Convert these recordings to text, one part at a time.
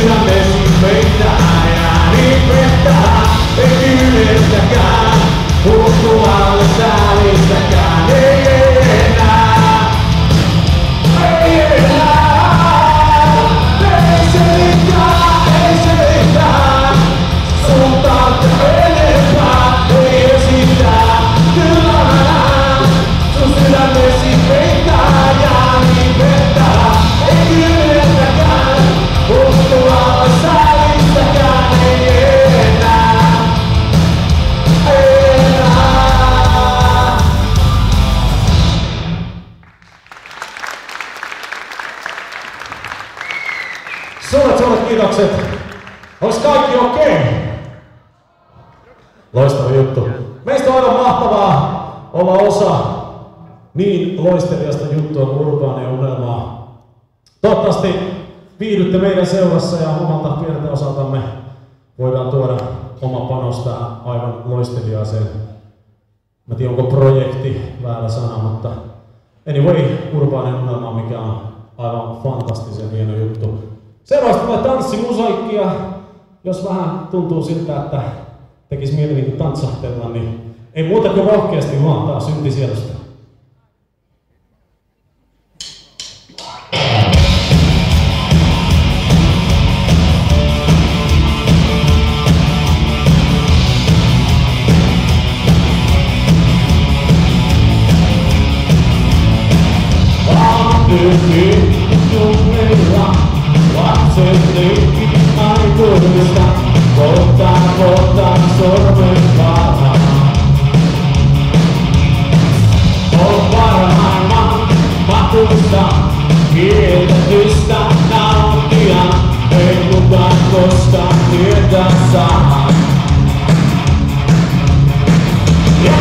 sydämesi peittää niin pettää. Ei kyyneltäkään, olla osa niin loistelijasta juttua kuin urbaania unelmaa. Toivottavasti viihdytte meidän seurassa ja omalta pieneltä osaltamme voidaan tuoda oma panos tähän aivan loistelijaaseen. Mä tiedän, onko projekti väärä sana, mutta anyway, urbaania unelma, mikä on aivan fantastisen hieno juttu. Seuraavaksi tulee tanssimusaikkia. Jos vähän tuntuu siltä, että tekisi mieli niin tanssahtella, niin ei muuta kuin rohkeasti vaan taas syntisielusta. Makuista, kielletystä nauttia, ei kukaan koskaan tietää saa. Ja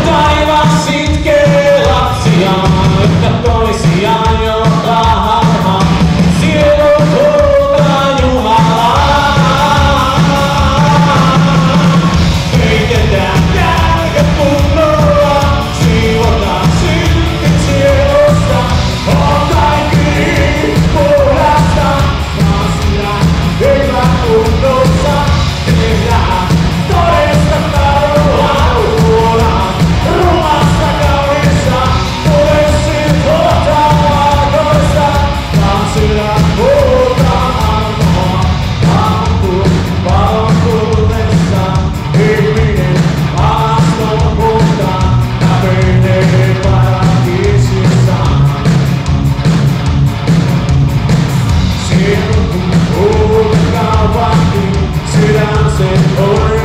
dancing over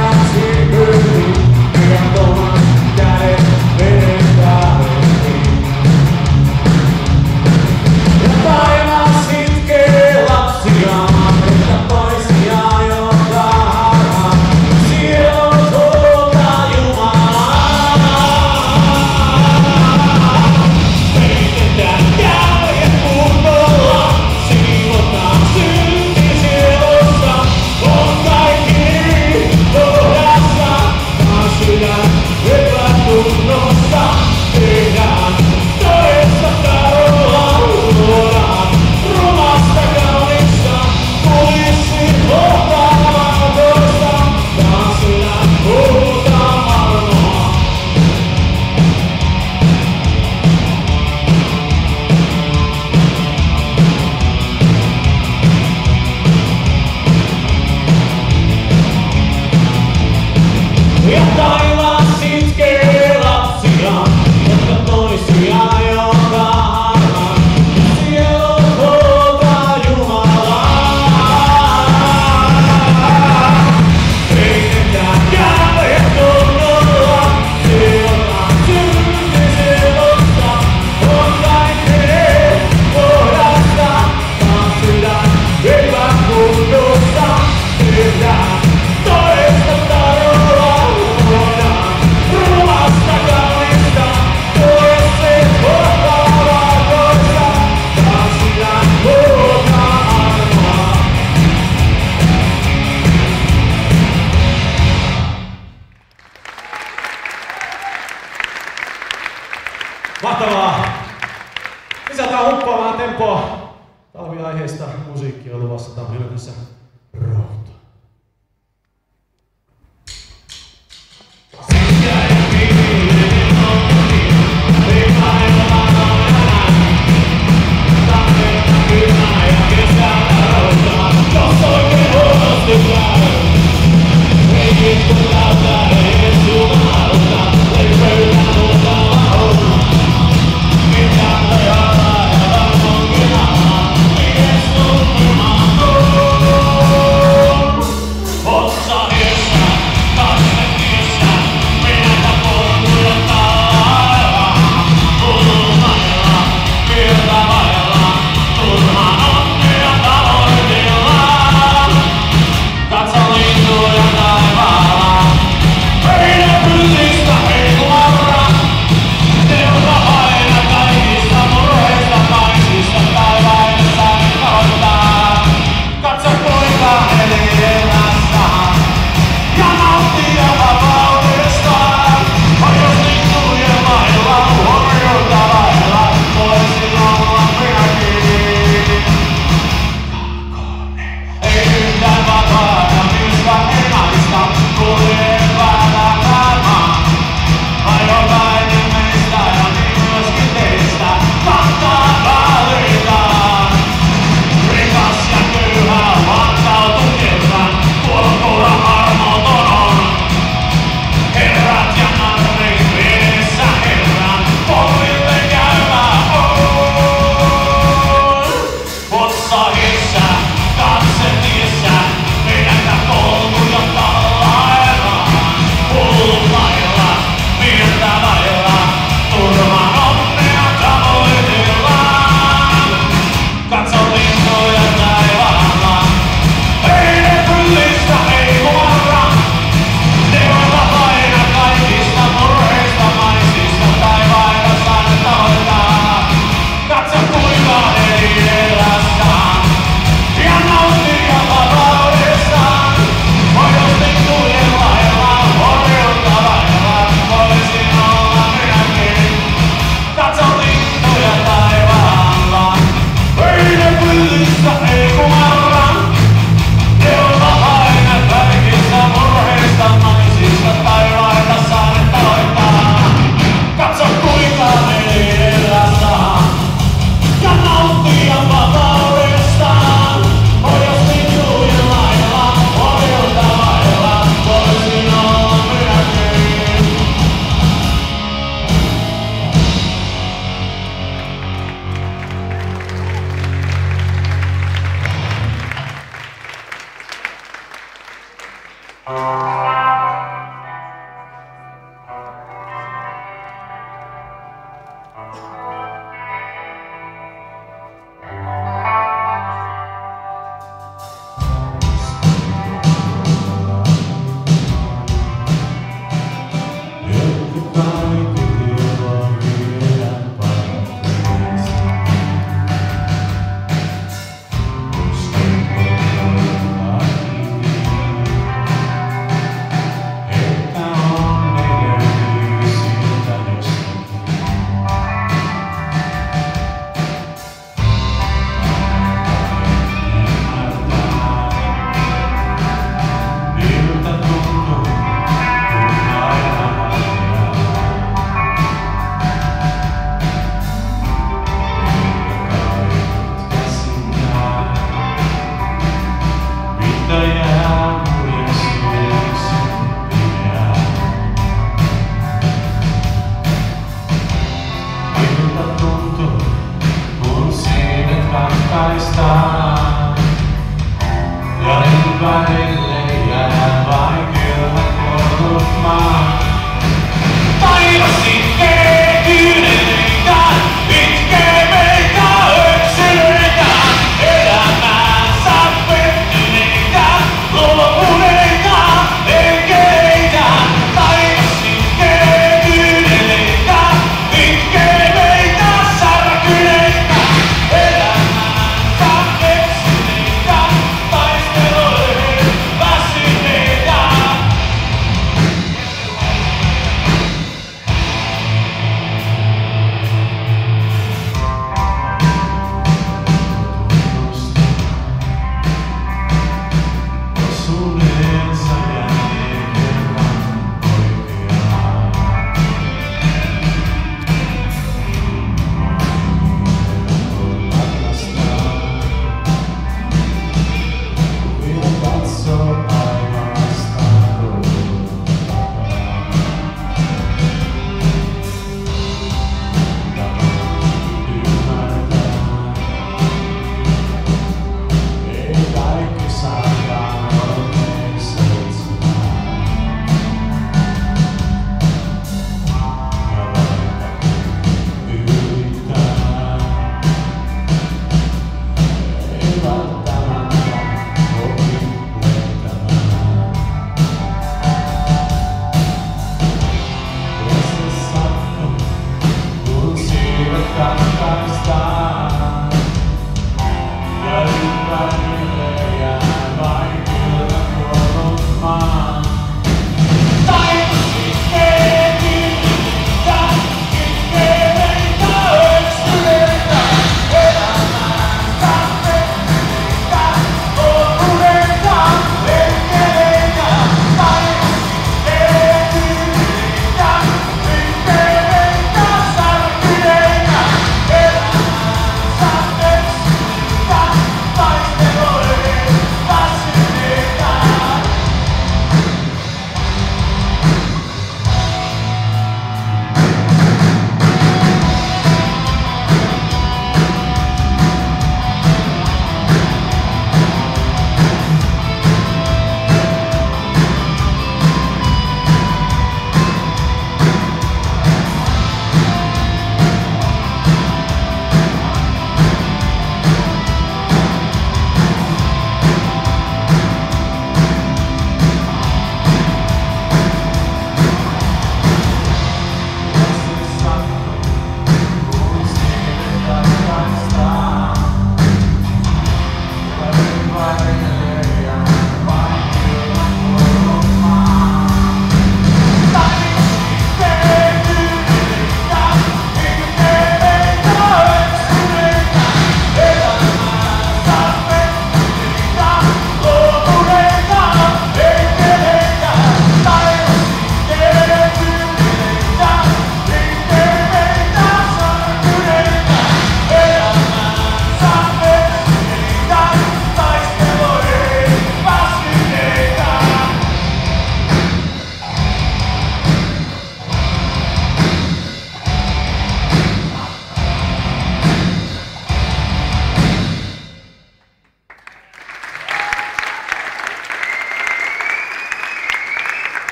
Get the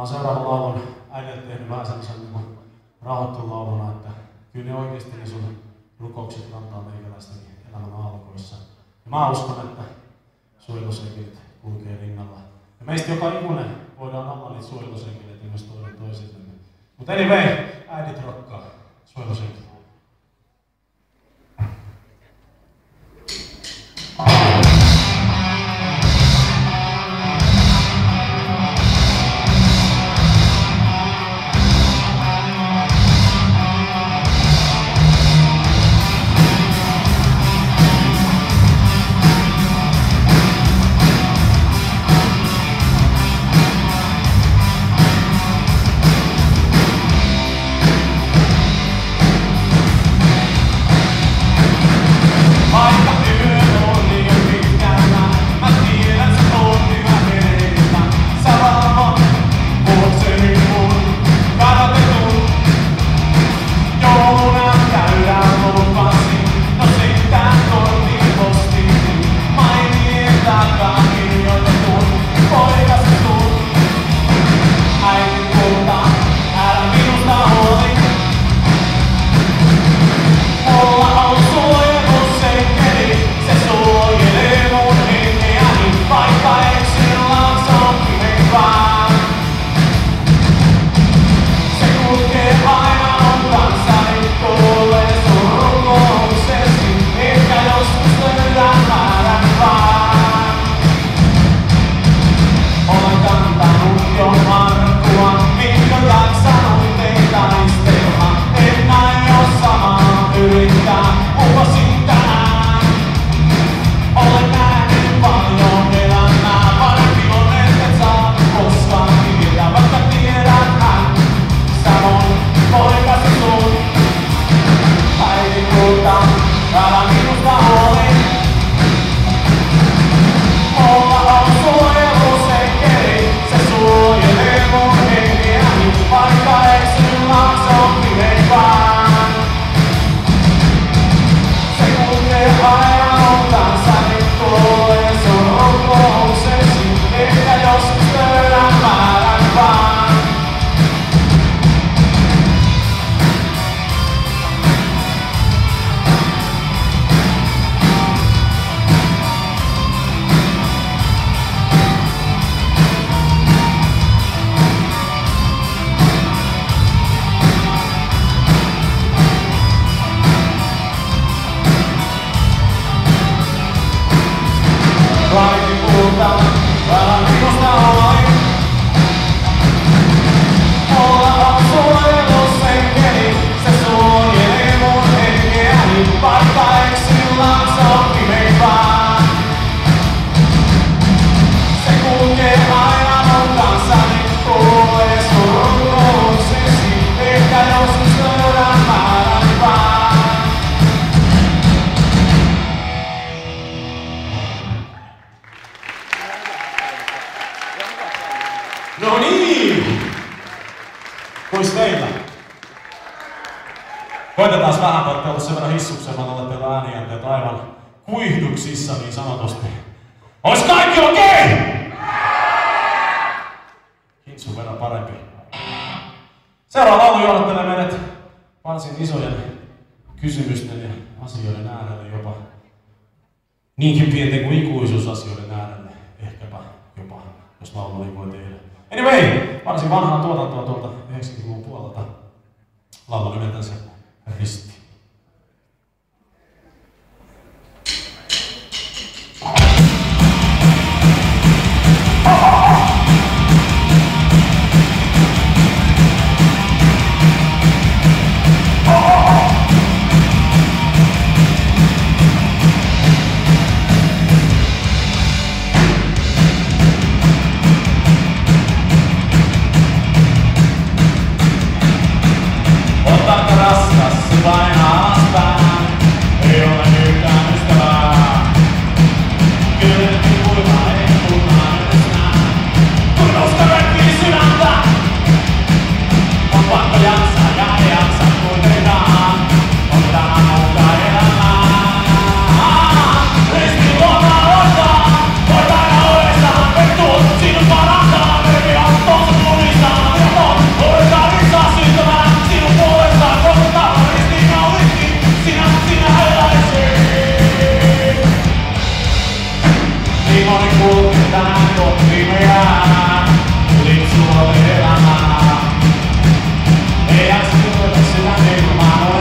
Mä oon seuraavan laulun äidille tehnyt vähän semmoisen niin rahoittulauluna, että kyllä ne oikeasti ne sun rukoukset kantaa meikäläistäkin elämän alkoissa. Ja mä uskon, että suojelusenkelit kulkee rinnalla. Ja meistä joka ikuinen voidaan olla niitä suojelusenkeleitä myös toinen toisillemme. Mutta anyway, äidit rokkaa suojelusenkelit. isojen kysymysten ja asioiden äärelle jopa niinkin pienten kuin ikuisuusasioiden äärelle, ehkäpä jopa, jos laulu ei voi tehdä. Anyway, varsin vanhaa tuotantoa tuolta 90-luvun puolelta. Laulu nimeltänsä Rist. Amém.